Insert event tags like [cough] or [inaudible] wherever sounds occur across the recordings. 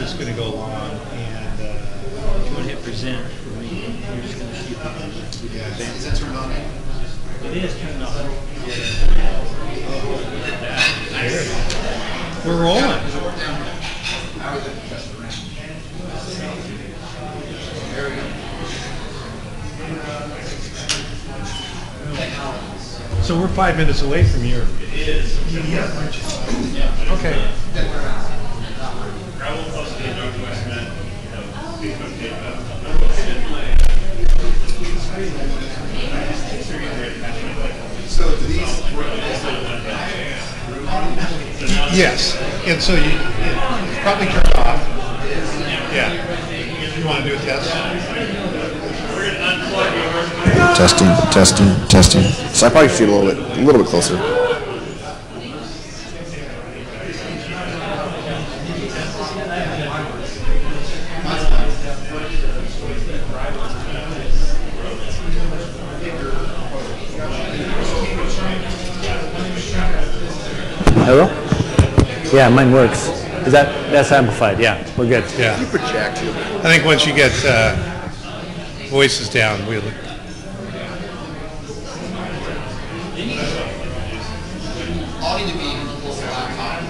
just gonna go along and, uh, you want to hit present for me, you're just going to shoot the yeah. Is that turned on? It is turned on. We're rolling. So we're five minutes away from here. It is. Okay. Yes, and so you, probably turned off. Yeah. You wanna do a test? Testing, testing, testing. So I probably should a little bit, a little bit closer. Hello? Yeah, mine works. Is that, that's amplified, yeah, we're good. Yeah. Project. I think once you get, uh, voices down, we'll, all need to be close to the laptop.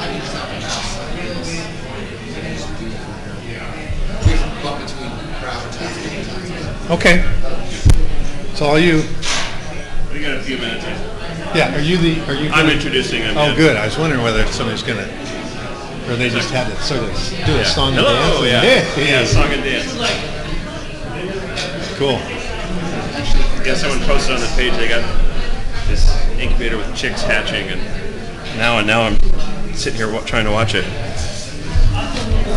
I can just have a mouse like this. We can bump between browser tabs anytime. okay. It's all you. We got a few minutes. Yeah, are you the, are you? I'm introducing him. Oh, yeah. good. I was wondering whether somebody's gonna, or they just had to sort of do a song and dance. Hello, yeah. Hey, Yeah, song and dance. Cool. Yeah, someone posted on the page they got this incubator with chicks hatching, and now and now I'm sitting here trying to watch it.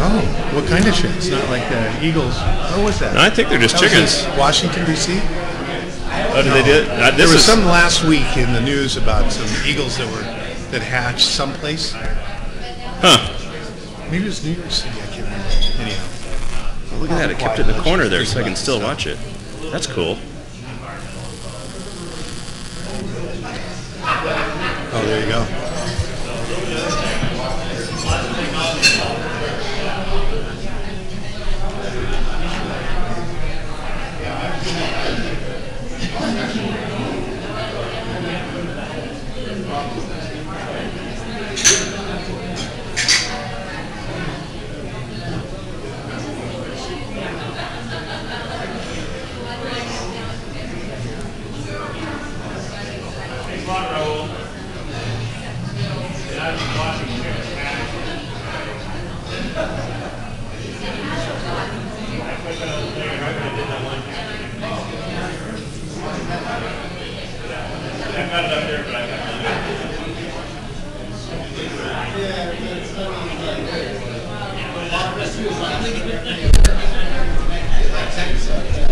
Oh, what kind of shit? It's not like uh, Eagles. What was that? No, I think they're just That chickens. Washington D.C. Oh, did they do it? Uh, There was some last week in the news about some eagles that were that hatched someplace. huh? Maybe it was New York City. I can't remember. Anyhow, Look at that! I kept it in the corner there, so I can still watch it. That's cool. oh, there you go. Of it.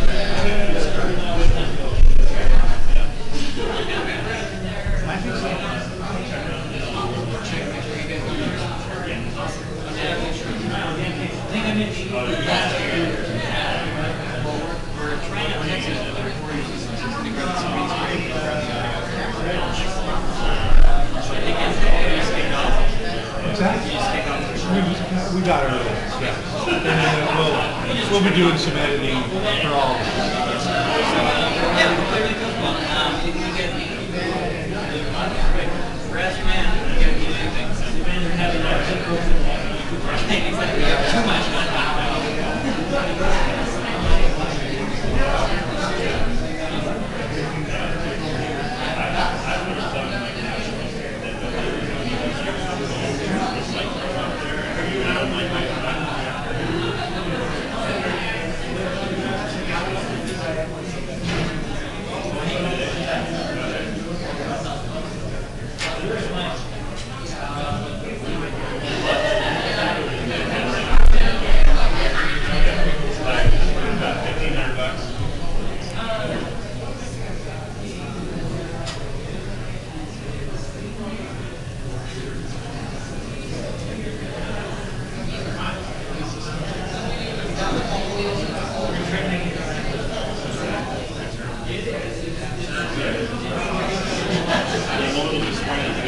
I'm a little disappointed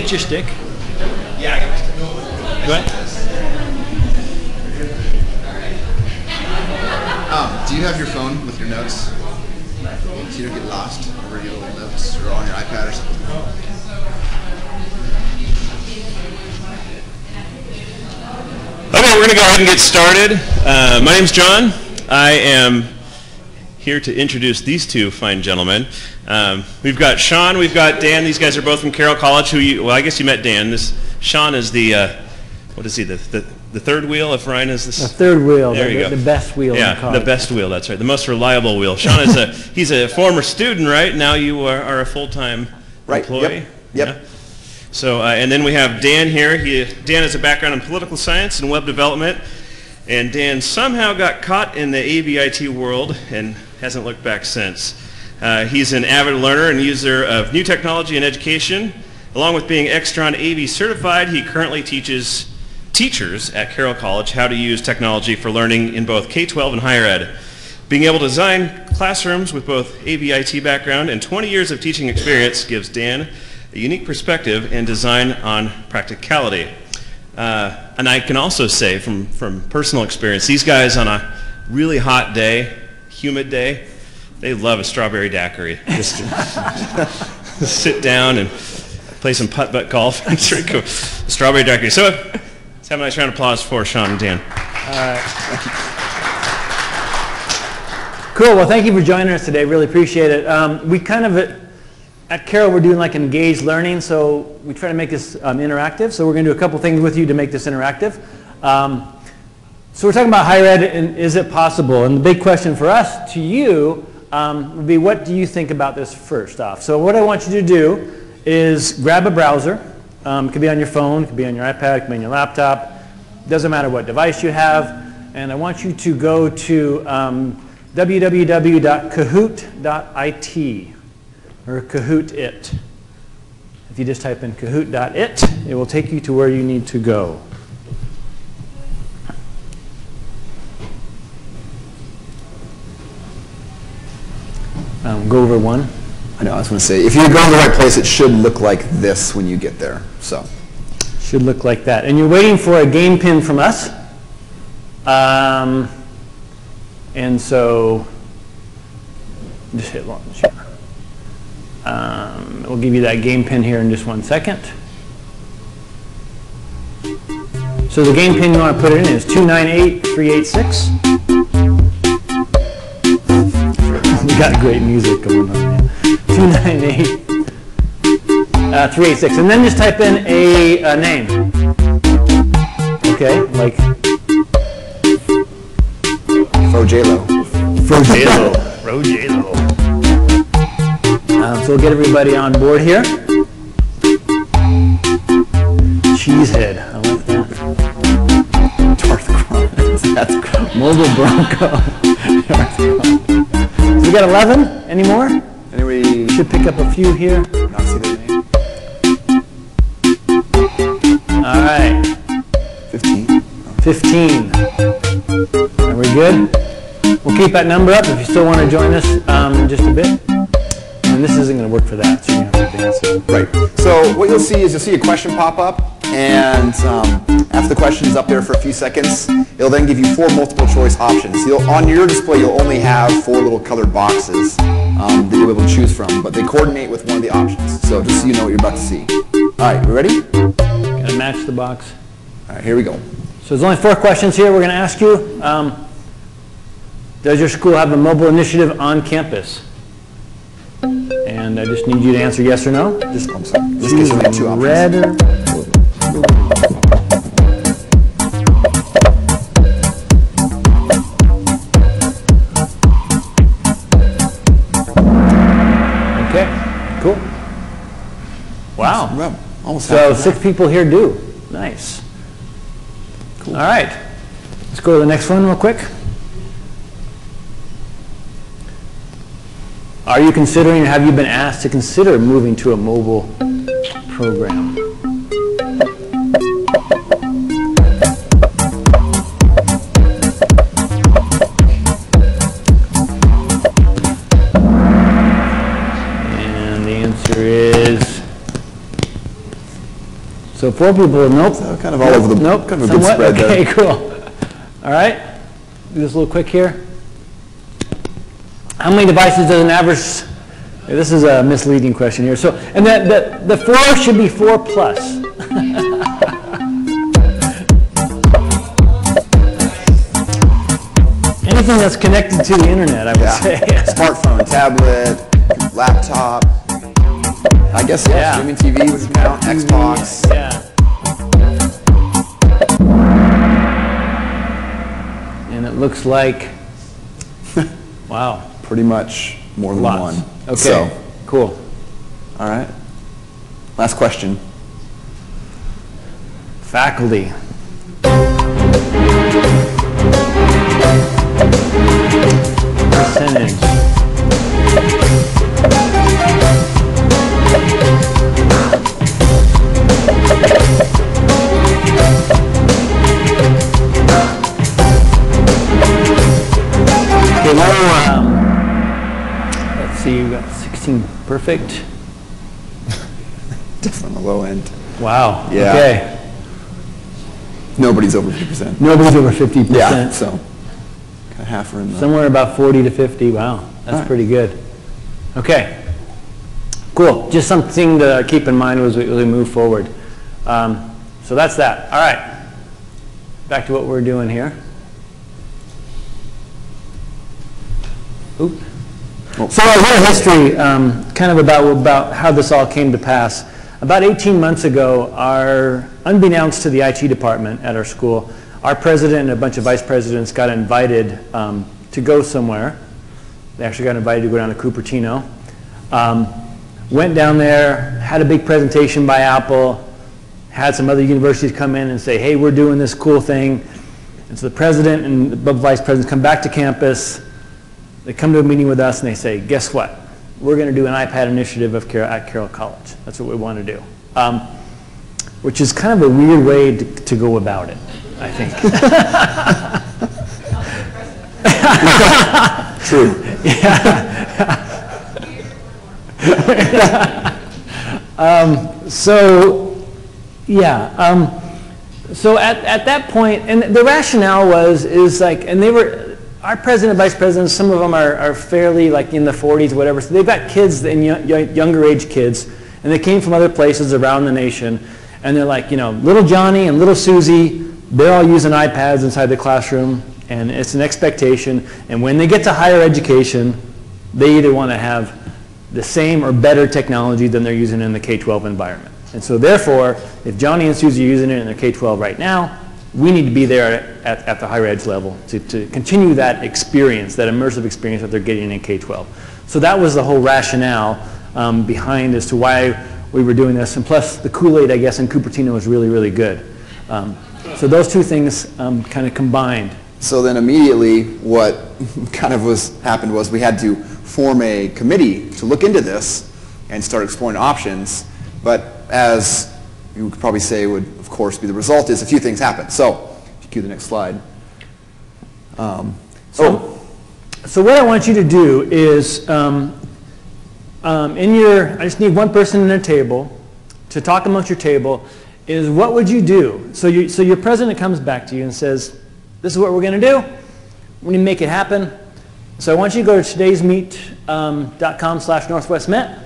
get your stick? Yeah, I got Go ahead. Um, do you have your phone with your notes? So you don't get lost over your little notes or on your iPad or something? Okay, we're going to go ahead and get started. Uh, my name's John. I am here to introduce these two fine gentlemen. Um, we've got Sean, we've got Dan. These guys are both from Carroll College. Who you? Well, I guess you met Dan. This Sean is the uh, what is he? The, the the third wheel. If Ryan is this. The third wheel, There the, you go. the best wheel in Yeah, college. the best wheel. That's right. The most reliable wheel. Sean is a he's a former student, right? Now you are, are a full time Right, employee. yep, yep. Yeah. So, uh, and then we have Dan here. He, Dan has a background in political science and web development. And Dan somehow got caught in the AVIT world and hasn't looked back since. Uh, he's an avid learner and user of new technology in education. Along with being Extron AV certified, he currently teaches teachers at Carroll College how to use technology for learning in both K-12 and higher ed. Being able to design classrooms with both AVIT background and 20 years of teaching experience gives Dan a unique perspective and design on practicality. Uh, and I can also say from, from personal experience, these guys on a really hot day, humid day, they love a strawberry daiquiri. Just [laughs] sit down and play some putt-putt golf. It's pretty cool. Strawberry daiquiri. So let's have a nice round of applause for Sean and Dan. All right. Cool. Well, thank you for joining us today. Really appreciate it. Um, we kind of at, at Carroll we're doing like engaged learning, so we try to make this um, interactive. So we're going to do a couple things with you to make this interactive. Um, so we're talking about higher ed and is it possible? And the big question for us to you um, would be, what do you think about this first off? So what I want you to do is grab a browser. Um, it could be on your phone, it could be on your iPad, it could be on your laptop. It Doesn't matter what device you have. And I want you to go to um, www.kahoot.it or Kahoot it. If you just type in kahoot.it, it will take you to where you need to go. Um, go over one. I know, I was going to say, if you're going to the right place, it should look like this when you get there, so. Should look like that. And you're waiting for a game pin from us. Um, and so just hit launch. Um, we'll give you that game pin here in just one second. So the game pin you want to put it in is 298386. [laughs] got great music going on there. 298 uh, 386. And then just type in a, a name. Okay, like Fro J-Lo. Frojalo. [laughs] Frojalo. Um, so we'll get everybody on board here. Cheesehead. I like that. Darth Krons. [laughs] That's cool. Mobile Bronco. Got 11. Any more? Anybody Should pick up a few here. not see their name? All right. 15. 15. Are we good? We'll keep that number up if you still want to join us um, in just a bit. And this isn't going to work for that, so you have to it. Right. So what you'll see is you'll see a question pop up, and um, after the question is up there for a few seconds, it'll then give you four multiple choice options. You'll, on your display, you'll only have four little colored boxes um, that you'll be able to choose from, but they coordinate with one of the options. So just so you know what you're about to see. All right, we ready? Got to match the box. All right, here we go. So there's only four questions here we're going to ask you. Um, does your school have a mobile initiative on campus? And I just need you to answer yes or no. Just, I'm sorry. Just you only two options. Red or Okay, cool. Wow. Well, almost So half. six people here do. Nice. All right. Let's go to the next one real quick. Are you considering, have you been asked to consider moving to a mobile program? So four people, nope. So kind of all over the- Nope. kind of somewhat, spread there. Okay, [laughs] cool. All right, do this a little quick here. How many devices does an average, this is a misleading question here. So, and that, the, the four should be four plus. [laughs] Anything that's connected to the internet, I would Yeah. say. [laughs] Smartphone, tablet, laptop. I guess, yeah, Yeah. streaming TV would count, Xbox. Yeah. And it looks like, [laughs] wow, Pretty much more than lots. one. Okay, So, cool. all right. Last question. Faculty. Percentage. Okay, now, um, let's see, you got 16 perfect. [laughs] Definitely on the low end. Wow, Yeah. okay. Nobody's over 50%. Nobody's over 50%. Yeah, so kind of half are in the. Somewhere about 40 to 50, wow, that's Alright. pretty good. Okay, cool, just something to keep in mind as we, as we move forward. Um, So that's that, all right. Back to what we're doing here. Oop. So a little history, um, kind of about, about how this all came to pass. About 18 months ago, our, unbeknownst to the IT department at our school, our president and a bunch of vice presidents got invited um, to go somewhere. They actually got invited to go down to Cupertino. Went down there, had a big presentation by Apple, had some other universities come in and say, hey, we're doing this cool thing. And so the president and the vice presidents come back to campus, they come to a meeting with us and they say, guess what? We're going to do an iPad initiative of Carroll, at Carroll College. That's what we want to do. Um, which is kind of a weird way to, to go about it, I think. [laughs] [laughs] True. [laughs] So, yeah. Um, so at, at that point, and the rationale was, is like, and they were, our president, vice presidents, some of them are, are fairly like in the 40s, whatever. So they've got kids and yo- yo- younger age kids, and they came from other places around the nation, and they're like, you know, little Johnny and little Susie, they're all using iPads inside the classroom, and it's an expectation. And when they get to higher education, they either want to have the same or better technology than they're using in the K-12 environment. And so therefore, if Johnny and Susie are using it in their K-12 right now, we need to be there at, at the higher edge level to, to continue that experience, that immersive experience that they're getting in K-12. So that was the whole rationale um, behind as to why we were doing this. And plus, the Kool-Aid, I guess, in Cupertino was really, really good. Um, so those two things um, kind of combined. So then immediately, what [laughs] kind of was, happened was we had to form a committee to look into this and start exploring options. But as you could probably say would, of course, be the result is a few things happen. So, if you cue the next slide. Um, So, so what I want you to do is, um, um, in your, I just need one person in a table to talk amongst your table, is what would you do? So, you, so your president comes back to you and says, this is what we're going to do. We're going to make it happen. So I want you to go to today'smeet.com slash northwestmet.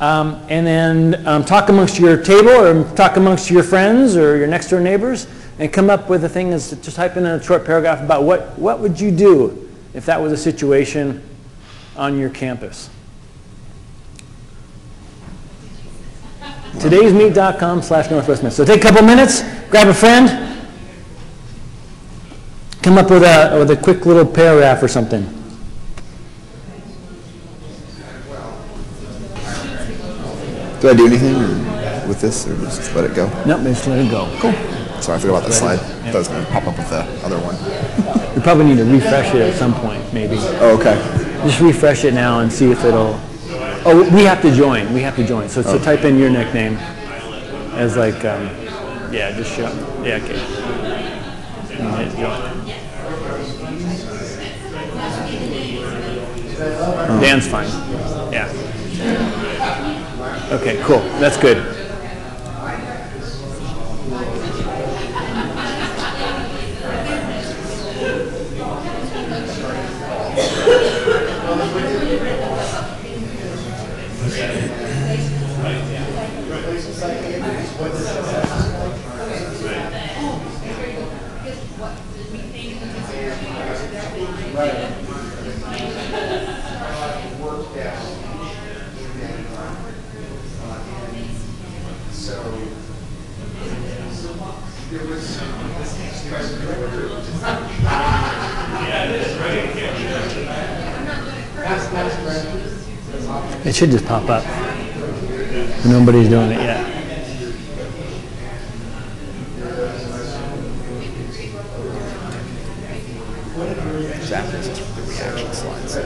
Um, and then um, talk amongst your table or talk amongst your friends or your next door neighbors and come up with a thing is just type in a short paragraph about what, what would you do if that was a situation on your campus. [laughs] Today'smeet.com slash northwestmet. So take a couple minutes, grab a friend, come up with a, with a quick little paragraph or something. do I do anything with this or just let it go? Nope, just let it go. Cool. Sorry, I forgot about that slide. That was going to pop up with the other one. We probably need to refresh it at some point, maybe. Oh, okay. Just refresh it now and see if it'll, oh, we have to join, we have to join. So, so type in your nickname as like, um, yeah, just show, yeah, okay. Oh. Dan's fine. Yeah. Okay, cool. That's good. It should just pop up. Nobody's doing it yet. After this is the reaction slides.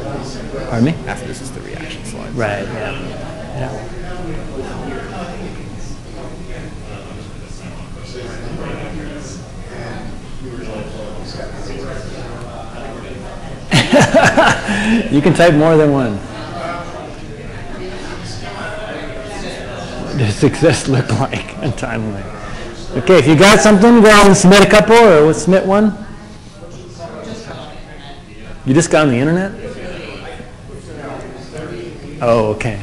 Pardon me? After this is the reaction slides. Right, yeah. Yeah. [laughs] you can type more than one. What does [laughs] success look like and timeline? Okay, if you got something, go ahead and submit a couple or we'll submit one. You just got on the internet? Oh, okay.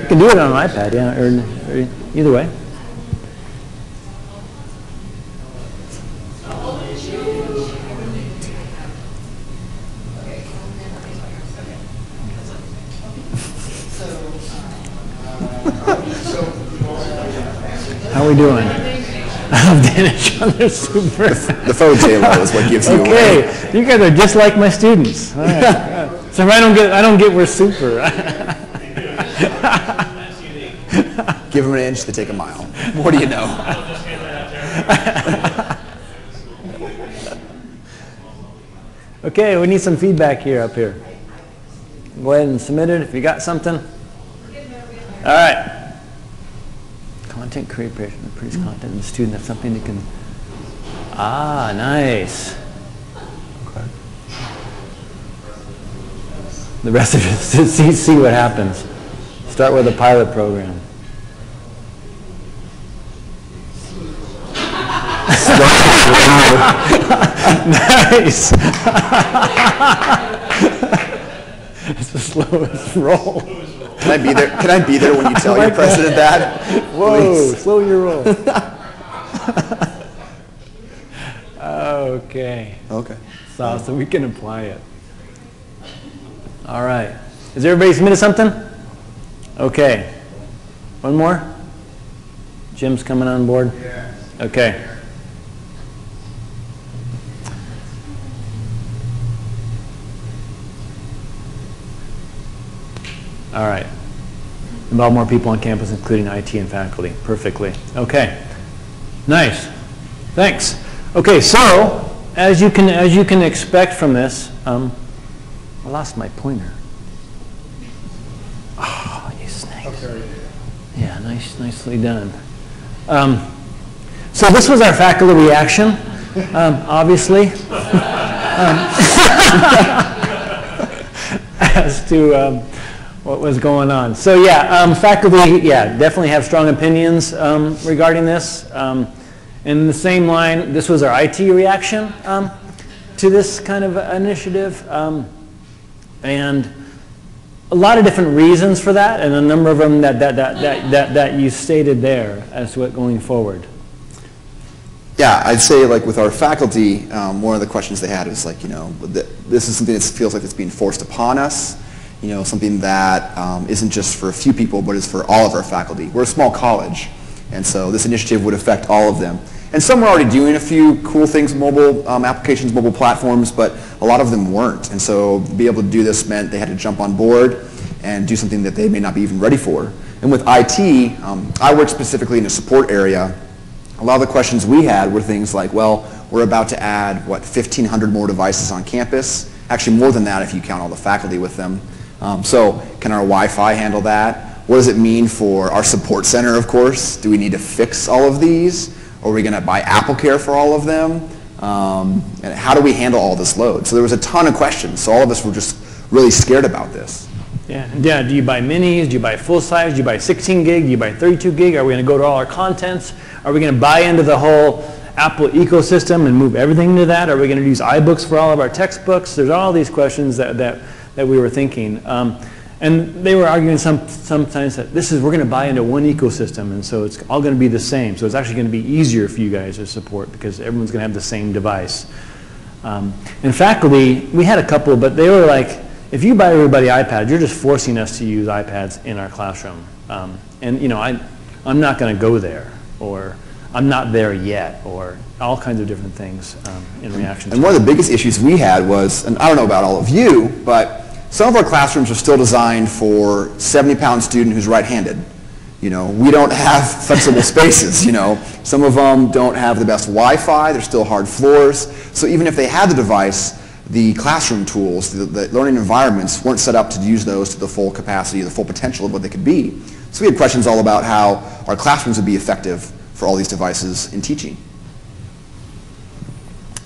You can do it on an iPad, yeah, or, or either way. We doing? [laughs] I'm Danish on their super. The faux J-Lo is what gives you away. Okay, you guys are just like my students. [laughs] All right. So I don't get, I don't get we're super. [laughs] Give them an inch, they take a mile. What do you know? Okay, we need some feedback here up here. Go ahead and submit it if you got something. All right. Content creation, the produce content in the student. That's something you can. Ah, nice. Okay. The rest of it, [laughs] see, see what happens. Start with a pilot program. nice. [laughs] it's the slowest roll. Can I be there? Can I be there when you [laughs] tell your president that? Whoa, slow your roll. [laughs] okay. Okay. So, so we can apply it. All right. Is everybody submitted something? Okay. One more? Jim's coming on board? Yeah. Okay. All right. Involve more people on campus, including IT and faculty. Perfectly. Okay. Nice. Thanks. Okay, so as you can as you can expect from this, um, I lost my pointer. Oh, you snake. Yeah, nice, nicely done. Um, so this was our faculty reaction, um, obviously, um, [laughs] as to um, what was going on. So yeah, um, faculty, yeah, definitely have strong opinions um, regarding this. Um, in the same line, this was our IT reaction um, to this kind of initiative. Um, and a lot of different reasons for that, and a number of them that, that, that, that, that, that you stated there as to what going forward. Yeah, I'd say like with our faculty, um, one of the questions they had is like, you know, th- this is something that feels like it's being forced upon us. You know, something that um, not just for a few people, but is for all of our faculty. We're a small college, and so this initiative would affect all of them. And some were already doing a few cool things, mobile um, applications, mobile platforms, but a lot of them weren't. And so be able to do this meant they had to jump on board and do something that they may not be even ready for. And with IT, um, I work specifically in the support area. A lot of the questions we had were things like, well, we're about to add, what, 1,500 more devices on campus? Actually, more than that if you count all the faculty with them. Um, so can our Wi-Fi handle that? What does it mean for our support center, of course? Do we need to fix all of these? Are we going to buy AppleCare for all of them? Um, and how do we handle all this load? So there was a ton of questions. So all of us were just really scared about this. Yeah, yeah. Do you buy minis? Do you buy full size? Do you buy 16 gig? Do you buy 32 gig? Are we going to go to all our contents? Are we going to buy into the whole Apple ecosystem and move everything to that? Are we going to use iBooks for all of our textbooks? There's all these questions that, that, that we were thinking. Um, and they were arguing some, sometimes that this is, we're going to buy into one ecosystem, and so it's all going to be the same. So it's actually going to be easier for you guys to support because everyone's going to have the same device. Um, and faculty, we had a couple, but they were like, if you buy everybody iPad, you're just forcing us to use iPads in our classroom. Um, and you know, I, I'm not going to go there, or I'm not there yet, or all kinds of different things um, in reaction to And one of the biggest issues we had was, and I don't know about all of you, but some of our classrooms are still designed for 70-pound student who's right-handed. You know, we don't have [laughs] flexible spaces, you know. Some of them don't have the best Wi-Fi, they're still hard floors. So even if they had the device, the classroom tools, the, the learning environments weren't set up to use those to the full capacity, the full potential of what they could be. So we had questions all about how our classrooms would be effective for all these devices in teaching.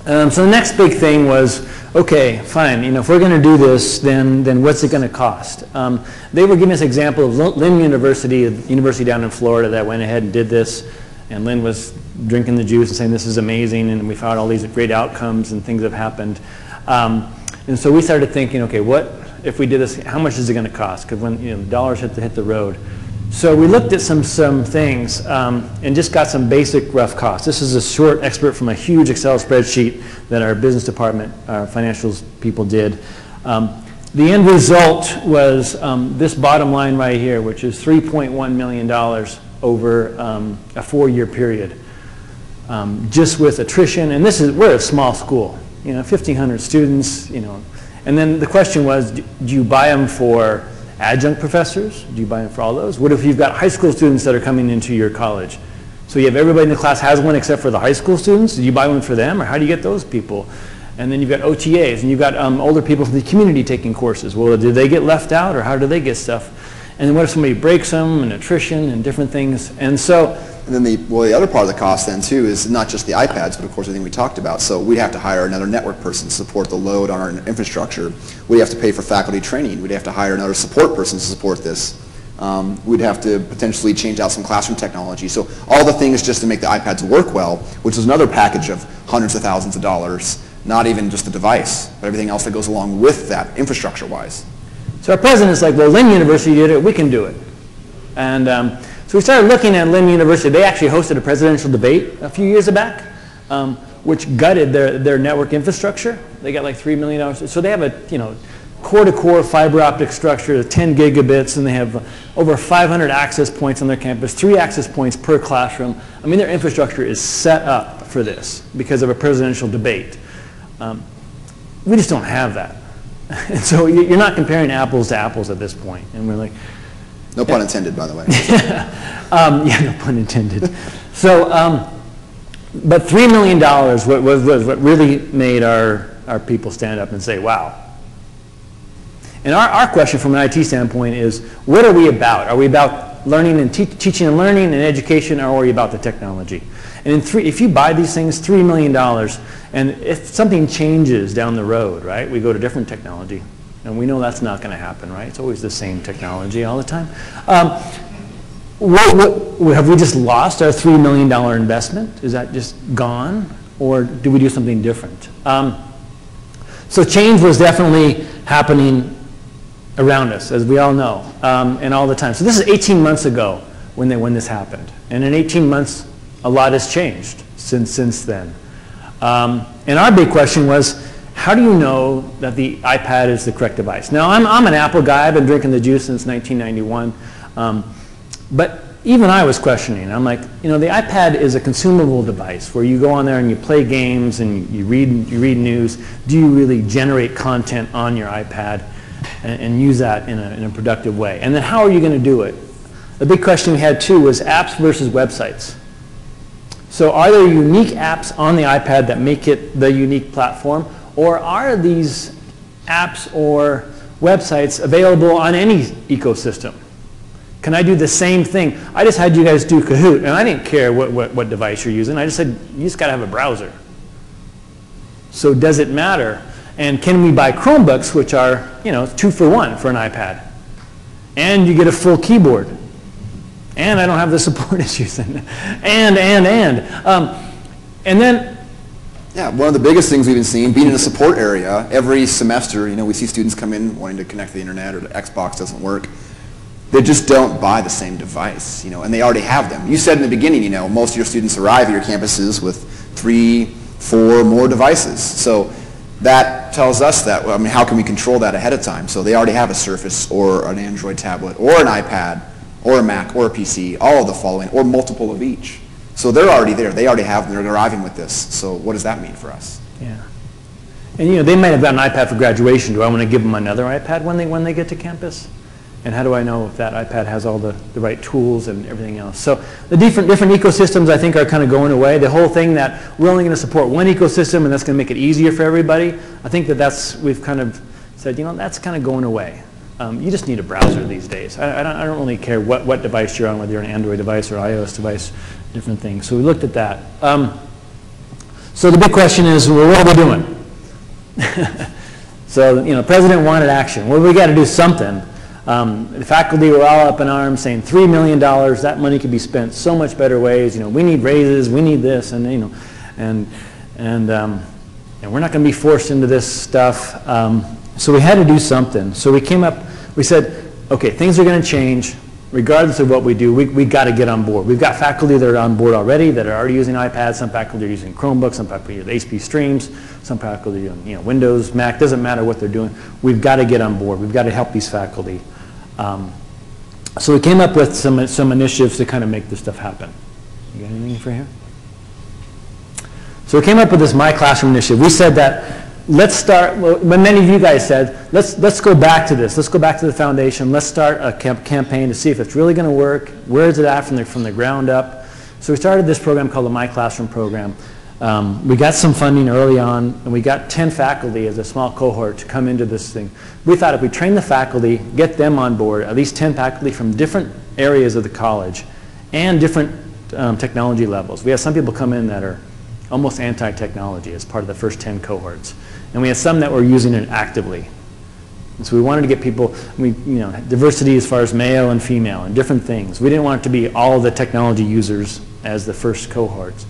Um, so the next big thing was, okay, fine, you know, if we're going to do this, then, then what's it going to cost? Um, they were giving us an example of Lynn University, a university down in Florida that went ahead and did this, and Lynn was drinking the juice and saying this is amazing, and we found all these great outcomes and things have happened. Um, and so we started thinking, okay, what if we did this, how much is it going to cost? Because when you know, dollars hit the, hit the road. So we looked at some, some things um, and just got some basic rough costs. This is a short expert from a huge Excel spreadsheet that our business department, our financials people did. Um, the end result was um, this bottom line right here, which is $3.1 million over um, a four-year period, um, just with attrition. And this is, we're a small school, you know, 1,500 students, you know. And then the question was, do you buy them for adjunct professors? Do you buy them for all those? What if you've got high school students that are coming into your college? So you have everybody in the class has one except for the high school students. Do you buy one for them, or how do you get those people? And then you've got OTAs, and you've got um, older people from the community taking courses. Well, do they get left out, or how do they get stuff? And then what if somebody breaks them, and attrition, and different things? And so And then the, well, the other part of the cost then too is not just the iPads, but of course everything we talked about. So we'd have to hire another network person to support the load on our infrastructure. We'd have to pay for faculty training. We'd have to hire another support person to support this. Um, we'd have to potentially change out some classroom technology. So all the things just to make the iPads work well, which is another package of hundreds of thousands of dollars, not even just the device, but everything else that goes along with that infrastructure-wise. So our president's like, well, Lynn University did it, we can do it. And um, so we started looking at Lynn University. They actually hosted a presidential debate a few years back, um, which gutted their, their network infrastructure. They got like $3 million. So they have a, you know, core-to-core fiber optic structure, 10 gigabits, and they have over 500 access points on their campus, three access points per classroom. I mean, their infrastructure is set up for this because of a presidential debate. Um, we just don't have that. [laughs] And so you- you're not comparing apples to apples at this point. And we're like, No pun intended, by the way. [laughs] um, yeah, no pun intended. So, um, but $3 million was, was, what really made our, our people stand up and say, wow. And our, our question from an IT standpoint is, what are we about? Are we about learning and te- teaching and learning and education, or are we about the technology? And three, if you buy these things, $3 million, and if something changes down the road, right, we go to different technology. And we know that's not going to happen, right? It's always the same technology all the time. Um, what, what, have we just lost our $3 million investment? Is that just gone? Or do we do something different? Um, so change was definitely happening around us, as we all know, um, and all the time. So this is 18 months ago when, they, when this happened. And in 18 months, a lot has changed since, since then. Um, and our big question was, how do you know that the iPad is the correct device? Now, I'm, I'm an Apple guy. I've been drinking the juice since 1991. Um, but even I was questioning. I'm like, you know, the iPad is a consumable device where you go on there and you play games and you read, you read news. Do you really generate content on your iPad and, and use that in a, in a productive way? And then how are you going to do it? The big question we had too was apps versus websites. So are there unique apps on the iPad that make it the unique platform? Or are these apps or websites available on any ecosystem? Can I do the same thing? I just had you guys do Kahoot, and I didn't care what, what, what device you're using. I just said, you just got to have a browser. So does it matter? And can we buy Chromebooks, which are, you know, two for one for an iPad? And you get a full keyboard. And I don't have the [laughs] support issues. and, and, and. Um, and then Yeah, one of the biggest things we've been seeing, being in a support area, every semester, you know, we see students come in wanting to connect to the internet or the Xbox doesn't work. They just don't buy the same device, you know, and they already have them. You said in the beginning, you know, most of your students arrive at your campuses with three, four more devices. So that tells us that, I mean, how can we control that ahead of time? So they already have a Surface or an Android tablet or an iPad or a Mac or a PC, all of the following, or multiple of each. So they're already there. They already have. They're arriving with this. So what does that mean for us? Yeah. And you know, they might have got an iPad for graduation. Do I want to give them another iPad when they, when they get to campus? And how do I know if that iPad has all the, the right tools and everything else? So the different, different ecosystems I think are kind of going away. The whole thing that we're only going to support one ecosystem and that's going to make it easier for everybody, I think that that's, we've kind of said, you know, that's kind of going away. Um, you just need a browser these days. I, I, don't, I don't really care what, what device you're on, whether you're an Android device or iOS device, different things. So we looked at that. Um, so the big question is, well, what are we doing? [laughs] so, you know, president wanted action. Well, we got to do something. Um, the faculty were all up in arms saying $3 million, that money could be spent so much better ways. You know, we need raises, we need this, and, you know, and, and, um, and we're not going to be forced into this stuff. So we had to do something. So we came up, we said, okay, things are going to change. Regardless of what we do, we, we got to get on board. We've got faculty that are on board already that are already using iPads. Some faculty are using Chromebooks. Some faculty are using HP Streams. Some faculty are you know, Windows, Mac. Doesn't matter what they're doing. We've got to get on board. We've got to help these faculty. Um, so we came up with some, some initiatives to kind of make this stuff happen. You got anything for here? So we came up with this My Classroom initiative. We said that let's start, well, many of you guys said, let's, let's go back to this. Let's go back to the foundation. Let's start a camp campaign to see if it's really going to work. Where is it at from the, from the ground up? So we started this program called the My Classroom program. Um, we got some funding early on, and we got 10 faculty as a small cohort to come into this thing. We thought if we train the faculty, get them on board, at least 10 faculty from different areas of the college and different um, technology levels. We have some people come in that are almost anti-technology as part of the first 10 cohorts. And we had some that were using it actively. And so we wanted to get people, we, you know, diversity as far as male and female and different things. We didn't want it to be all the technology users as the first cohorts.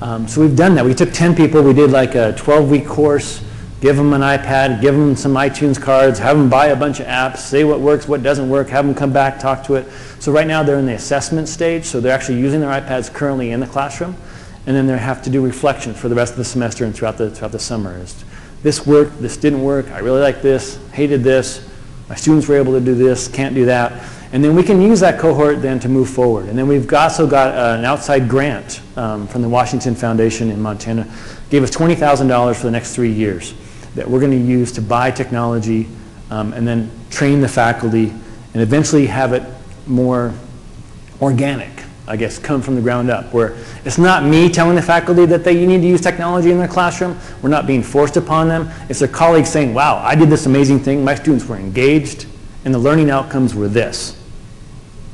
Um, so we've done that. We took 10 people, we did like a 12-week course, give them an iPad, give them some iTunes cards, have them buy a bunch of apps, say what works, what doesn't work, have them come back, talk to it. So right now they're in the assessment stage, so they're actually using their iPads currently in the classroom, and then they have to do reflection for the rest of the semester and throughout the, throughout the summer. This worked, this didn't work, I really like this, hated this, my students were able to do this, can't do that. And then we can use that cohort then to move forward. And then we've also got uh, an outside grant um, from the Washington Foundation in Montana. Gave us $20,000 for the next three years that we're going to use to buy technology um, and then train the faculty and eventually have it more organic, I guess, come from the ground up, where it's not me telling the faculty that they need to use technology in their classroom. We're not being forced upon them. It's their colleagues saying, wow, I did this amazing thing. My students were engaged, and the learning outcomes were this.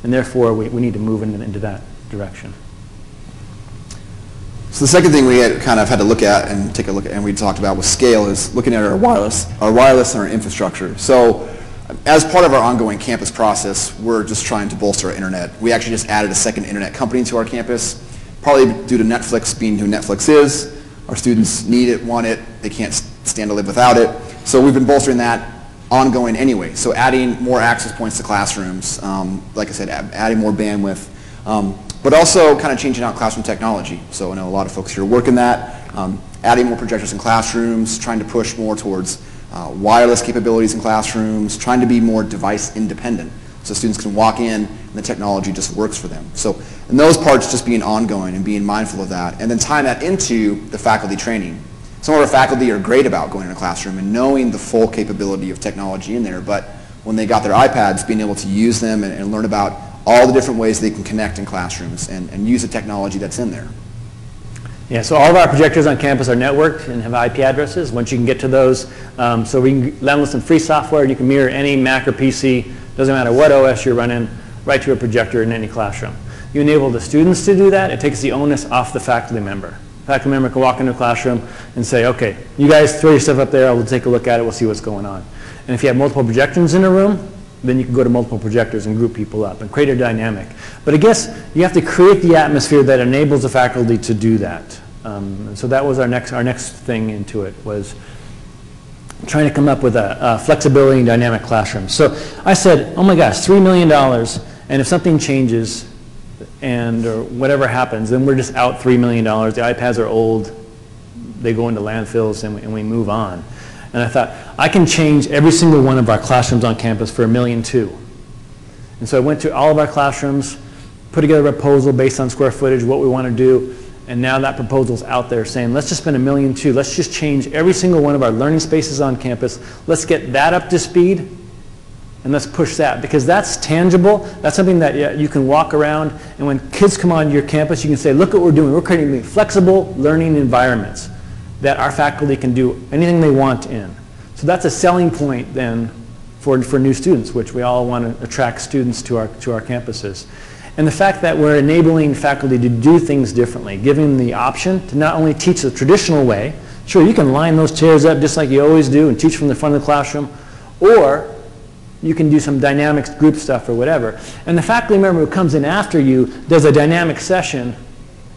And therefore, we, we need to move in, into that direction. So the second thing we had kind of had to look at and take a look at, and we talked about with scale, is looking at our wireless, our wireless and our infrastructure. So as part of our ongoing campus process, we're just trying to bolster our internet. We actually just added a second internet company to our campus, partly due to Netflix being who Netflix is. Our students need it, want it, they can't stand to live without it. So we've been bolstering that ongoing anyway. So adding more access points to classrooms, um, like I said, adding more bandwidth, um, but also kind of changing out classroom technology. So I know a lot of folks here work in that, um, adding more projectors in classrooms, trying to push more towards uh, wireless capabilities in classrooms, trying to be more device independent. So students can walk in and the technology just works for them. So in those parts just being ongoing and being mindful of that and then tying that into the faculty training. Some of our faculty are great about going in a classroom and knowing the full capability of technology in there, but when they got their iPads, being able to use them and, and learn about all the different ways they can connect in classrooms and, and use the technology that's in there. Yeah, so all of our projectors on campus are networked and have IP addresses. Once you can get to those, um, so we can download some free software you can mirror any Mac or PC, doesn't matter what OS you're running, right to a projector in any classroom. You enable the students to do that, it takes the onus off the faculty member. Faculty member can walk into a classroom and say, okay, you guys throw your stuff up there, we'll take a look at it, we'll see what's going on. And if you have multiple projectors in a room, then you can go to multiple projectors and group people up and create a dynamic. But I guess you have to create the atmosphere that enables the faculty to do that. Um, and so that was our next, our next thing into it was trying to come up with a, a flexibility and dynamic classroom. So I said, oh my gosh, $3 million, and if something changes and or whatever happens, then we're just out $3 million. The iPads are old, they go into landfills, and we, and we move on. And I thought, I can change every single one of our classrooms on campus for a million two. And so I went to all of our classrooms, put together a proposal based on square footage, what we want to do, and now that proposal's out there saying, let's just spend a million two. Let's just change every single one of our learning spaces on campus. Let's get that up to speed, and let's push that because that's tangible. That's something that yeah, you can walk around, and when kids come on your campus, you can say, look what we're doing. We're creating flexible learning environments that our faculty can do anything they want in. So that's a selling point then for, for new students, which we all want to attract students to our, to our campuses. And the fact that we're enabling faculty to do things differently, giving them the option to not only teach the traditional way, sure, you can line those chairs up just like you always do and teach from the front of the classroom, or you can do some dynamic group stuff or whatever. And the faculty member who comes in after you does a dynamic session,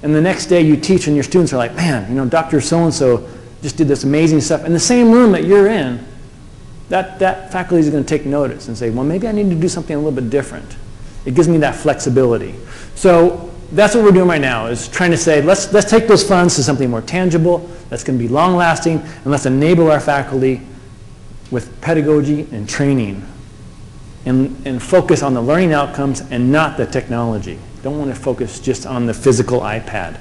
and the next day you teach and your students are like, man, you know, Dr. So-and-so just did this amazing stuff. In the same room that you're in, that, that faculty is going to take notice and say, well, maybe I need to do something a little bit different. It gives me that flexibility. So that's what we're doing right now is trying to say, let's, let's take those funds to something more tangible, that's going to be long lasting, and let's enable our faculty with pedagogy and training and, and focus on the learning outcomes and not the technology. Don't want to focus just on the physical iPad.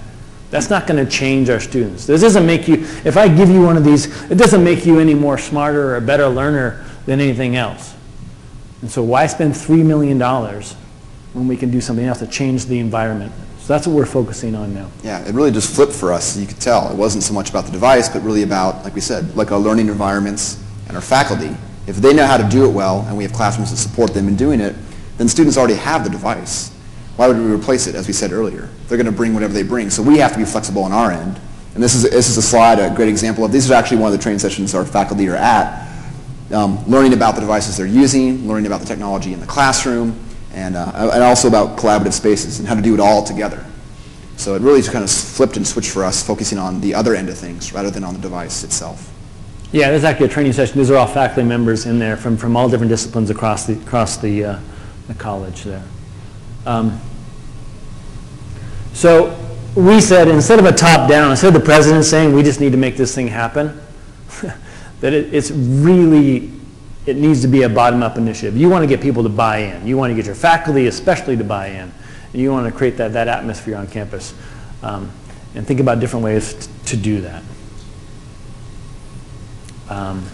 That's not going to change our students. This doesn't make you, if I give you one of these, it doesn't make you any more smarter or a better learner than anything else. And so why spend $3 million when we can do something else to change the environment. So that's what we're focusing on now. Yeah, it really just flipped for us. You could tell it wasn't so much about the device, but really about, like we said, like our learning environments and our faculty. If they know how to do it well, and we have classrooms that support them in doing it, then students already have the device. Why would we replace it, as we said earlier? They're going to bring whatever they bring. So we have to be flexible on our end. And this is, this is a slide, a great example of, this is actually one of the training sessions our faculty are at, um, learning about the devices they're using, learning about the technology in the classroom, and, uh, and also about collaborative spaces and how to do it all together. So it really kind of flipped and switched for us, focusing on the other end of things rather than on the device itself. Yeah, there's actually a training session. These are all faculty members in there from, from all different disciplines across the, across the, uh, the college there. Um, so we said instead of a top-down, instead of the president saying we just need to make this thing happen, [laughs] that it, it's really it needs to be a bottom-up initiative. You want to get people to buy in. You want to get your faculty especially to buy in. And you want to create that, that atmosphere on campus. Um, and think about different ways to do that. Um,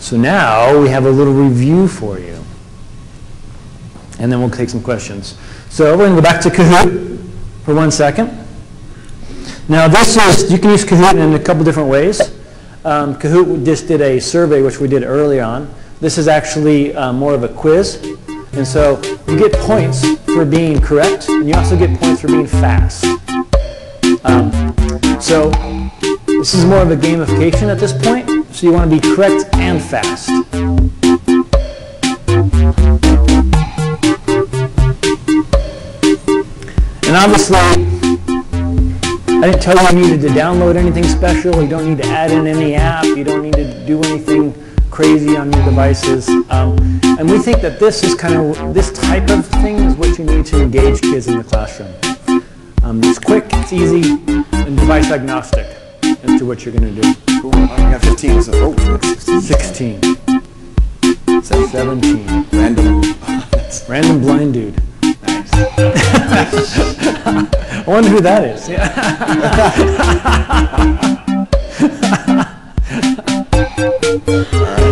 so now we have a little review for you. And then we'll take some questions. So we're going to go back to Kahoot for one second. Now this is, you can use Kahoot in a couple different ways. Um, Kahoot just did a survey, which we did early on. This is actually uh, more of a quiz. And so you get points for being correct, and you also get points for being fast. Um, so this is more of a gamification at this point, so you want to be correct and fast. And obviously, I didn't tell you you needed to download anything special. You don't need to add in any app. You don't need to do anything crazy on your devices. Um, and we think that this is kind of, this type of thing is what you need to engage kids in the classroom. Um, it's quick, it's easy, and device agnostic as to what you're going to do. Cool. You got 15, so, oh, 16. 17. Random. [laughs] Random blind dude. Nice. [laughs] I wonder who that is. Yeah. [laughs]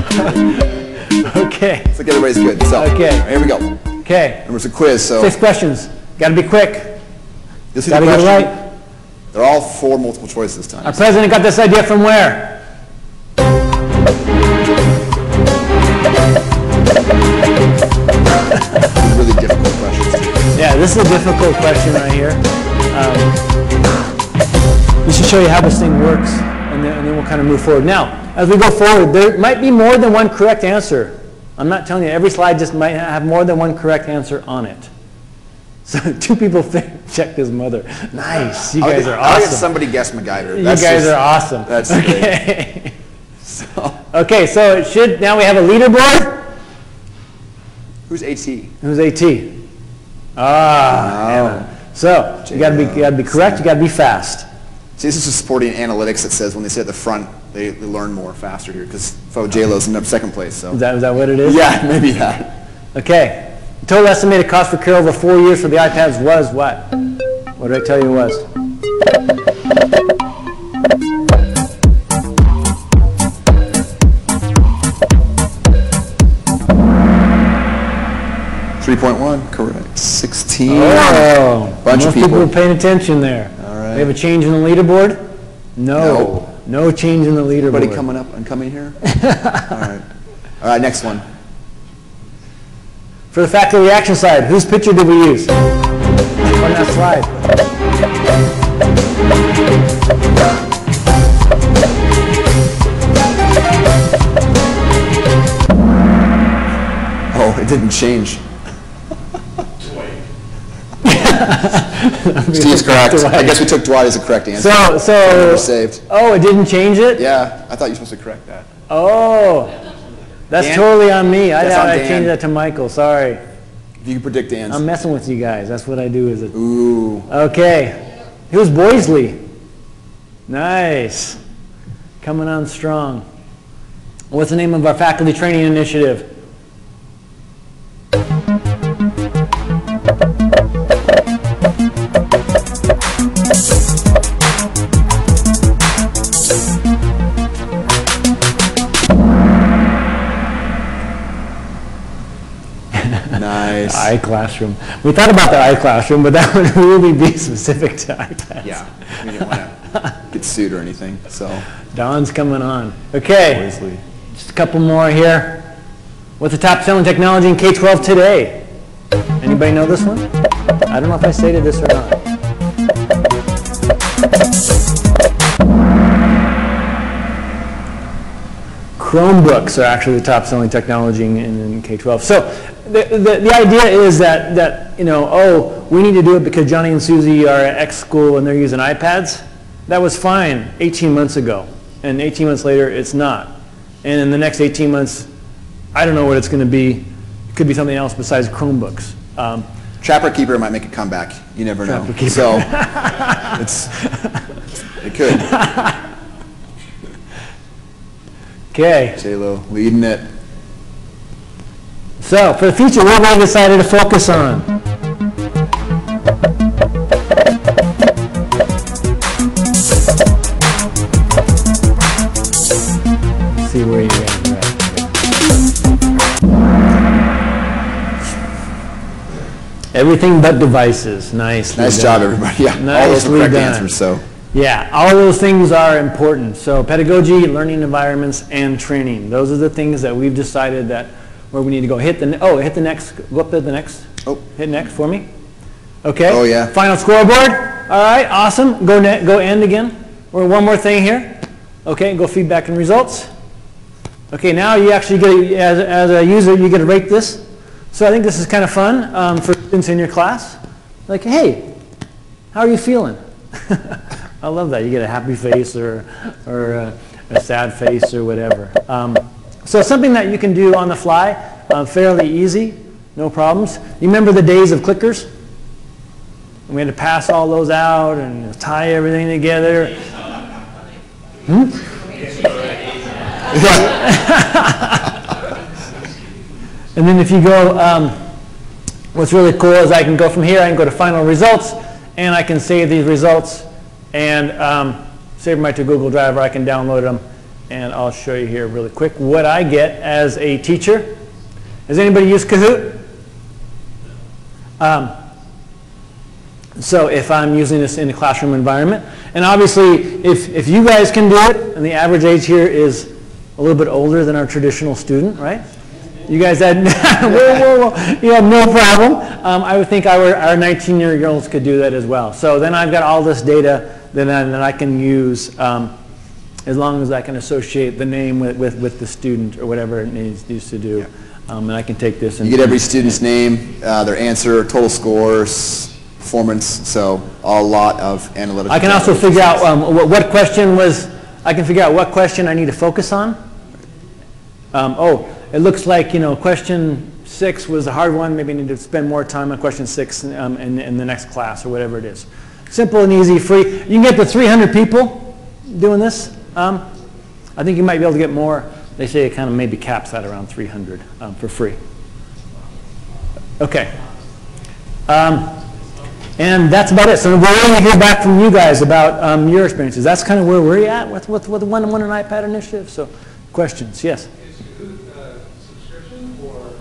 [laughs] okay. Looks like everybody's good. So, Okay. right, here we go. Okay. It's a quiz, so Six questions. Got to be quick. you'll see the Got to get it question. right. They're all four multiple choice this time. Our president got this idea from where? Really difficult questions. Yeah, this is a difficult question right here. Um, just to show you how this thing works, and then, and then we'll kind of move forward. Now, as we go forward, there might be more than one correct answer. I'm not telling you, every slide just might have more than one correct answer on it. [laughs] So two people [laughs] checked his mother. Nice. You guys get- are I'll get awesome. somebody guess MacGyver. You That's guys just- are awesome. That's okay. [laughs] So, okay, so it should now we have a leaderboard. who's AT? Who's AT? Ah. Anna. So you got to be you got to be correct. You got to be fast. See, this is supporting analytics that says when they sit at the front, they, they learn more faster here because Fo J-Lo's in second place. So Is that is that what it is? yeah, [laughs] maybe that. Okay. The Total estimated cost for Carroll over four years for the iPads was what? What did I tell you it was? Three point one, correct. Sixteen. Oh, Bunch most of people people. are paying attention there. All right. We have a change in the leaderboard? No. No change in the leaderboard. Anybody coming up and coming here? [laughs] All right. All right, next one. For the faculty reaction side, whose picture did we use? On that slide. Oh, it didn't change. [laughs] Steve's correct. I guess we took Dwight as a correct answer. So, so, saved. oh, it didn't change it? Yeah, I thought you were supposed to correct that. Oh, that's Dan? totally on me. I, on I changed that to Michael, sorry. If you can predict Dan's. I'm messing with you guys. That's what I do is it. Ooh. Okay. Who's Boisley? Nice. Coming on strong. What's the name of our faculty training initiative? iClassroom. We thought about the iClassroom, but that would really be specific to iPads. Yeah, we didn't want to get sued or anything, so. Dawn's coming on. Okay. Boisley. Just a couple more here. What's the top selling technology in K-12 today? Anybody know this one? I don't know if I stated this or not. Chromebooks are actually the top selling technology in, in K-12. So the, the, the idea is that, that, you know, oh, we need to do it because Johnny and Susie are at X school and they're using iPads. That was fine 18 months ago. And 18 months later, it's not. And in the next 18 months, I don't know what it's going to be. It could be something else besides Chromebooks. Um, Trapper Keeper might make a comeback. You never know. Keeper. So, [laughs] it's, it could. Okay. J-Lo leading it. So for the future, what have I decided to focus on? Let's see where you're at. Everything but devices. Nice. Nice job, everybody. [laughs] Yeah, all those Nicely correct done. answers, so. Yeah, all those things are important. So pedagogy, learning environments, and training. Those are the things that we've decided that where we need to go. Hit the, oh, hit the next, go up to the next. Oh. Hit next for me. Okay. Oh, yeah. Final scoreboard. All right, awesome. Go ne- go end again. Or one more thing here. Okay, go feedback and results. Okay, now you actually get, as, as a user, you get to rate this. So I think this is kind of fun um, for students in your class. Like, hey, how are you feeling? [laughs] I love that. You get a happy face or, or a, a sad face or whatever. Um, so something that you can do on the fly, uh, fairly easy, no problems. You remember the days of clickers? We had to pass all those out and tie everything together. [laughs] And then if you go, um, what's really cool is I can go from here, I can go to final results, and I can save these results and um, save them right to Google Drive, or I can download them, and I'll show you here really quick what I get as a teacher. Has anybody used Kahoot? Um, so if I'm using this in a classroom environment, and obviously if, if you guys can do it, and the average age here is a little bit older than our traditional student, right? You guys had, [laughs] whoa, whoa, whoa, you have no problem. Um, I would think our, our 19-year-olds could do that as well. So then I've got all this data that I, that I can use um, as long as I can associate the name with, with, with the student or whatever it needs, needs to do. Um, and I can take this and. You get every student's name, uh, their answer, total scores, performance, so a lot of analytical. I can also figure out um, what, what question was, I can figure out what question I need to focus on. Um, oh, it looks like, you know, question six was a hard one, maybe I need to spend more time on question six um, in, in the next class or whatever it is. Simple and easy, free. You can get to 300 people doing this. Um, I think you might be able to get more. They say it kind of maybe caps at around 300 um, for free. Okay. Um, and that's about it. So we're going to hear back from you guys about um, your experiences. That's kind of where we're at with, with, with the one-on-one and iPad initiative. So questions, yes? Is it uh, subscription or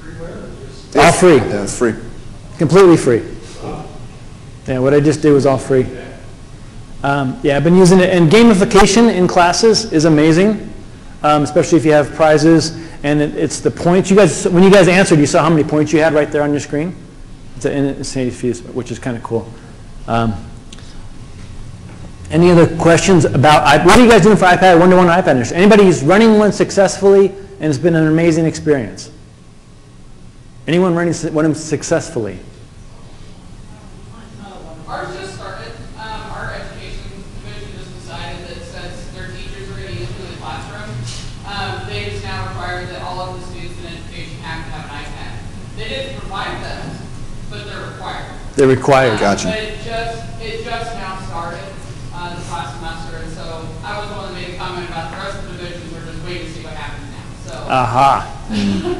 freeware just? All free, Yeah, it's free. completely free. Yeah, what I just did was all free. Um, yeah, I've been using it, and gamification in classes is amazing, um, especially if you have prizes, and it, it's the points. You guys, when you guys answered, you saw how many points you had right there on your screen. It's a, which is kind of cool. Um, any other questions about, what are you guys doing for iPad, one-to-one iPad initiative? Anybody who's running one successfully and it's been an amazing experience? Anyone running one successfully? Ours just started. Um, our education division just decided that since their teachers are going to use it in the classroom, um, they just now require that all of the students in education have to have an iPad. They didn't provide them, but they're required. They're required. Gotcha. But it just, it just now started, uh, this last semester, and so I was the one that made a comment about the rest of the divisions, we're just waiting to see what happens now, so. Aha. [laughs]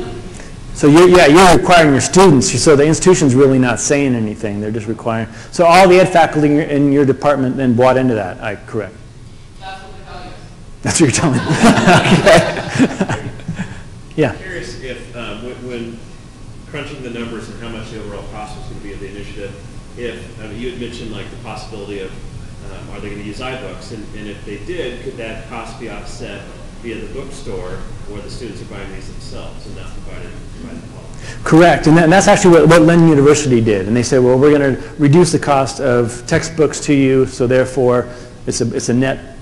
So you're, yeah, you're requiring your students, so the institution's really not saying anything, they're just requiring. So all the ed faculty in your- in your department then bought into that, I, correct? That's what they tell you. That's what you're telling me? [laughs] Okay. Yeah, Curious if, um, when, when crunching the numbers and how much the overall cost was going to be of the initiative, if, I mean, you had mentioned like the possibility of, um, are they going to use iBooks? And, and if they did, could that cost be offset via the bookstore where the students are buying these themselves and not provided by the college? correct, and that- and that's actually what, what University did, and they said, well, we're going to reduce the cost of textbooks to you, so therefore, it's a, it's a net,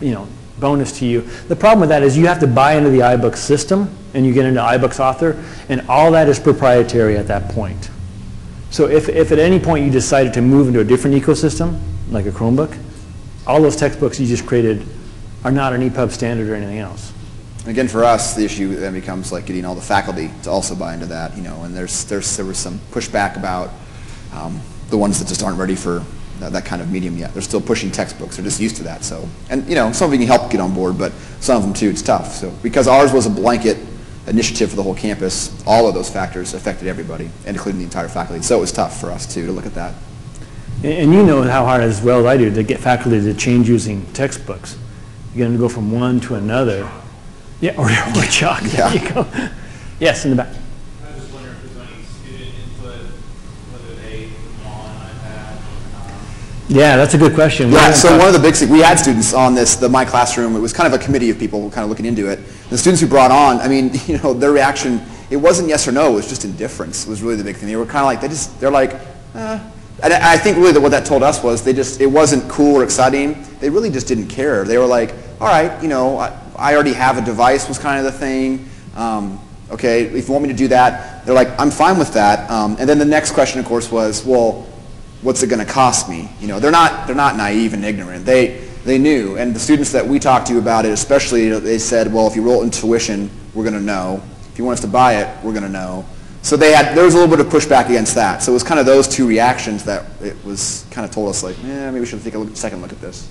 you know, bonus to you. The problem with that is you have to buy into the iBooks system, and you get into iBooks Author, and all that is proprietary at that point. So if, if at any point you decided to move into a different ecosystem, like a Chromebook, all those textbooks you just created are not an EPUB standard or anything else. Again, for us, the issue then becomes like getting all the faculty to also buy into that, you know, and there's, there's, there was some pushback about um, the ones that just aren't ready for that, that kind of medium yet. They're still pushing textbooks, they're just used to that, so. And, you know, some of you can help get on board, but some of them too, it's tough, so. Because ours was a blanket initiative for the whole campus, all of those factors affected everybody, including the entire faculty. So it was tough for us too, to look at that. And- And you know how hard as well as I do to get faculty to change using textbooks. You're going to go from one to another. Yeah, or, [laughs] or chalk, there you go. Yes, in the back. I was just wondering if there's any student input, whether they on iPad or not. Yeah, that's a good question. Yeah, so one of the big, things- we had students on this, the My Classroom, it was kind of a committee of people kind of looking into it. The students who brought on, I mean, [laughs] you know, their reaction, it wasn't yes or no, it was just indifference, was really the big thing. They were kind of like, they just, they're like, eh. And I I think really that what that told us was they just, it wasn't cool or exciting. They really just didn't care. They were like, all right, you know, I, I already have a device was kind of the thing. Um, okay, if you want me to do that, they're like, I'm fine with that. Um, and then the next question, of course, was, well, what's it going to cost me? You know, they're not they're not naive and ignorant. They they knew, and the students that we talked to about it, especially, they said, well, if you roll it in tuition, we're going to know. If you want us to buy it, we're going to know. So they had there was a little bit of pushback against that. So it was kind of those two reactions that it was kind of told us like, yeah, maybe we should take a look, second look at this.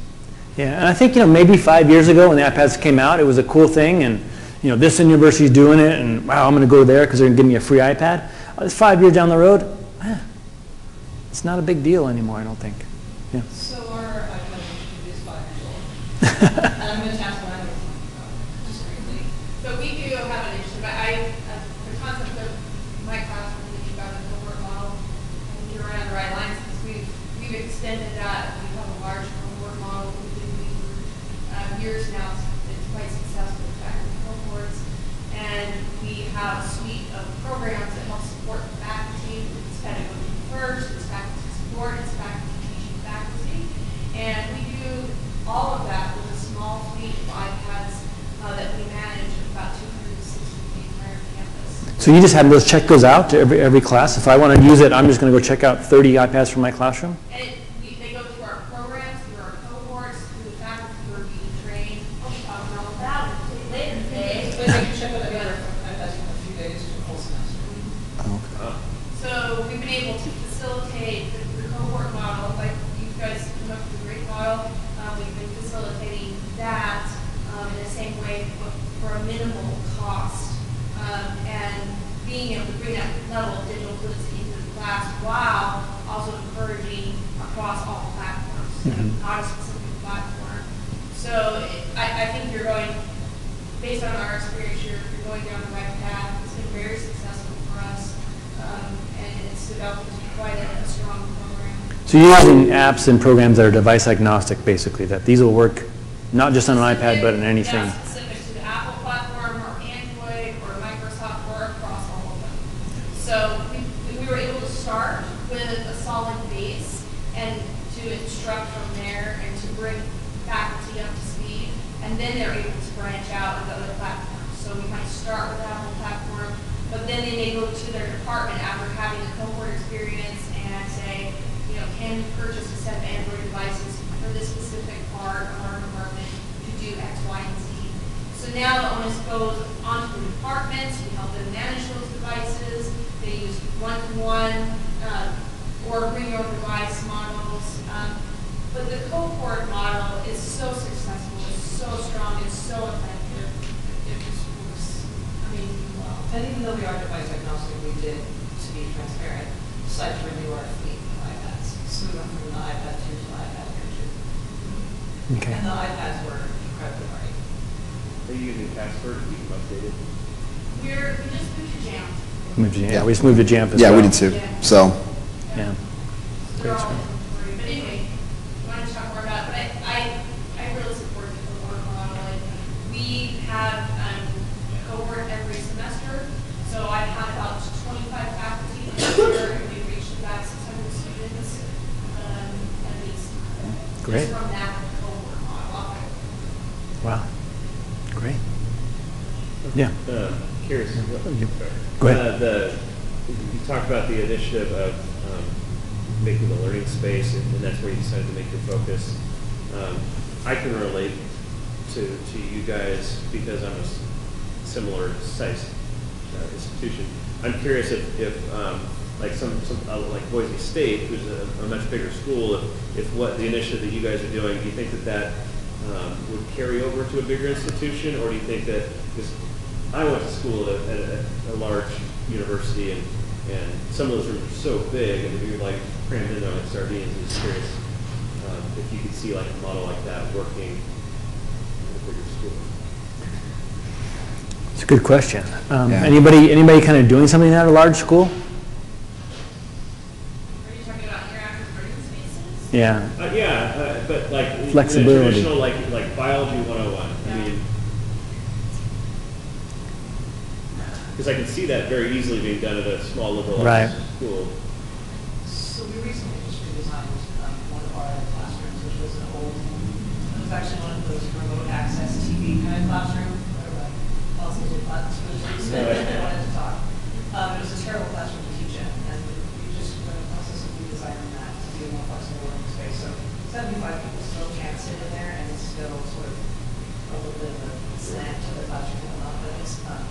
Yeah, and I think, you know, maybe five years ago when the iPads came out, it was a cool thing, and, you know, this university is doing it, and wow, I'm going to go there because they're going to give me a free iPad. Uh, Five years down the road, eh, it's not a big deal anymore, I don't think. Yeah. So our iPad is five years old. [laughs] And I'm going to ask what I'm just briefly. But we do have an initiative. I, uh, the concept of my classroom, thinking about a cohort model, I think you're right on the right lines, because we've, we've extended that. We have a large cohort model we've been using for uh, years now. It's it's quite successful, in fact, with cohorts. And we have a suite of programs that help support the faculty. It's pedagogy first, it's faculty support, it's faculty teaching faculty. And we do all of that with a small fleet of iPads uh, that we manage about 260 the entire campus. So you just have those, check those out to every, every class? If I want to use it, I'm just going to go check out 30 iPads from my classroom? And it, we, they go through our programs, through our cohorts, through the faculty who are being trained. Oh, we'll talk about all about it later today. But they can check out the other, iPads from a few days to a full semester. So we've been able to facilitate the the cohort model, like you guys come up with a great model. Um, we've been facilitating that, um, in the same way for a minimal cost. Um, and being able to bring that level of digital literacy into the class while also encouraging across all platforms, not a specific platform. So it- I, I think you're going, based on our experience, you're, you're going down the right path. It's been very successful for us, um, and it's developed into quite a, a strong program. So you're using apps and programs that are device agnostic, basically, that these will work not just on an iPad, but on anything? Yeah, specific to the Apple platform, or Android, or Microsoft, or across all of them. So we, we were able to start with a solid base, and to instruct from there, and to bring faculty up to speed, and then they're able to branch out into other platforms. So we might start with the Apple platform, but then they may go to their department after having a cohort experience and say, you know, can we purchase a set of Android devices for this specific part of our department to do X, Y, and Z? So now the onus goes onto the departments, we help them manage those devices, they use one-to-one, uh, or bring your own device models. Um, But the cohort model is so successful, it's so strong, it's so effective, it just works amazingly well. And even though we are device agnostic, we did, to be transparent, decide to renew our fleet of iPads. So we went from the iPad two to the iPad Air two. Okay. And the iPads were incredibly bright. Are you using password to keep them updated? We're, we just moved to Jamf. Moved to- Yeah, we just moved to Jamf as well. Yeah, we did too. So, Yeah. All for you. But anyway, you want to talk more about, it, but I, I, I really support the cohort model. Like, we have, um, a cohort every semester, so I've had about twenty-five faculty this year, and we reached about six hundred students, um, at least. Great. Just from that cohort model. Wow. Great. Yeah. Uh, Curious. Go ahead. Uh, The, you talked about the initiative of um, making the learning space, and and that's where you decided to make your focus. Um, I can relate to, to you guys because I'm a similar size uh, institution. I'm curious if, if um, like some, some, uh, like Boise State, who's a, a much bigger school, if, if what the initiative that you guys are doing, do you think that that um, would carry over to a bigger institution, or do you think that, because I went to school at, at a, a large university, and, and some of those rooms are so big, and you're like crammed in there like sardines, I'm just curious um, if you could see like a model like that working in a bigger school. It's a good question. Um, Yeah. Anybody, anybody kind of doing something at a large school? Are you talking about interactive learning spaces? Yeah. Uh, yeah, uh, but like in- in a Flexibility. traditional like like biology 101. I mean, because I can see that very easily being done at a small liberal arts Right. school. So we recently just redesigned um, one of our classrooms, which was an old, it was actually one of those remote access TV kind of classroom, where like, also the buttons for the students that wanted to talk. Um, it was a terrible classroom to teach in, and we just went in the process of redesigning that to be a more flexible learning space. So seventy-five people still can't sit in there, and it's still sort of a little bit of a slant to the classroom and whatnot, but it's, um,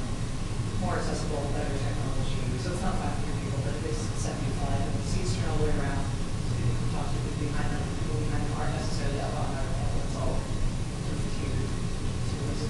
more accessible, better technology. So it's not five hundred people, but it's seventy-five, and the seats turn all the way around. So people can talk to people behind them, people behind them aren't necessarily up on their level, it's all sort of tiered to the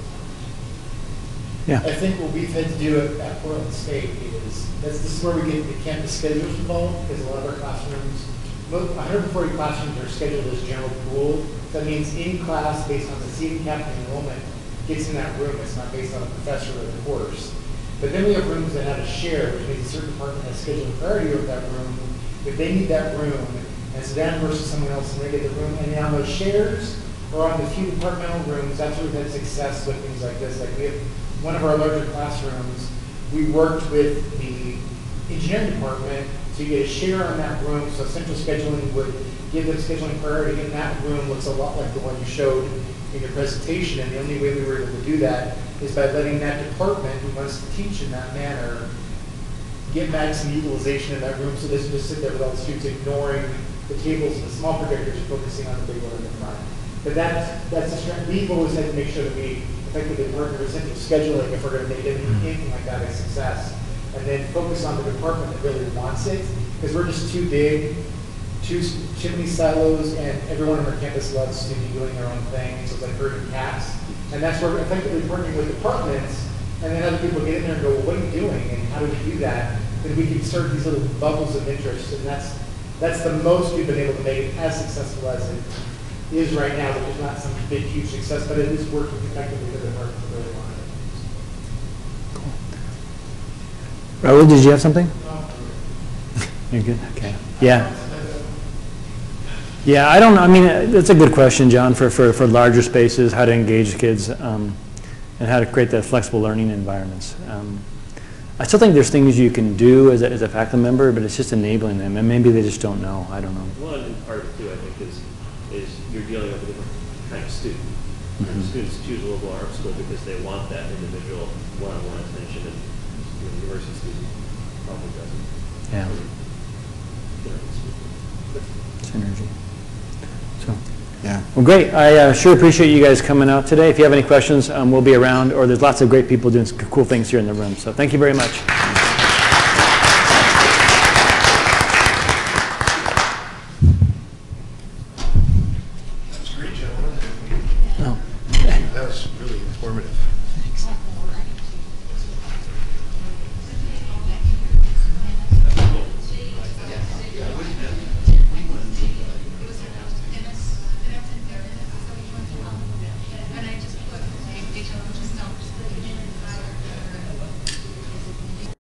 Yeah. I think what we've had to do at, at Portland State is, this, this is where we get the campus schedules involved, because a lot of our classrooms, 140 classrooms are scheduled as general pool. That means in class based on the seating cap and enrollment gets in that room, it's not based on a professor or the course. But then we have rooms that have a share, which means a certain department has scheduled priority over that room. If they need that room, and it's them versus someone else, and they get the room, and on those shares, or on the few departmental rooms, that's where we've had success with things like this. Like we have, one of our larger classrooms, we worked with the engineering department to get a share on that room, so central scheduling would give them scheduling priority, and that room looks a lot like the one you showed in your presentation, and the only way we were able to do that is by letting that department who wants to teach in that manner get maximum utilization in that room, so they doesn't just sit there with all the students ignoring the tables and the small projectors and focusing on the big one in the front. But that's, that's a strength, we've always had to make sure that we effectively partner with central scheduling if we're gonna make anything, mm-hmm. anything like that a success. And then focus on the department that really wants it, because we're just too big, too, s- chimney silos, and everyone on our campus loves to be doing their own thing, so it's like herding cats. And that's where we're effectively partnering with departments, and then other people get in there and go, well, what are you doing, and how do we do that? Then we can start these little bubbles of interest, and that's, that's the most we've been able to make it as successful as it is right now, which is not some big, huge success, but it is working effectively for the department that really want it. Raul, did you have something? [laughs] You're good, okay. Yeah. Yeah, I don't, know. I mean, that's a good question, John, for, for, for larger spaces, how to engage kids, um, and how to create that flexible learning environments. Um, I still think there's things you can do as a, as a faculty member, but it's just enabling them, and maybe they just don't know, I don't know. One, and part of it too, I think, is, is you're dealing with a different kind of student. Mm-hmm. Students choose a local art school because they want that individual one-on-one attention, and you know, the university student probably doesn't. Yeah. Synergy. Yeah. well, great. I uh, sure appreciate you guys coming out today. If you have any questions, um, we'll be around, or there's lots of great people doing cool things here in the room. So thank you very much.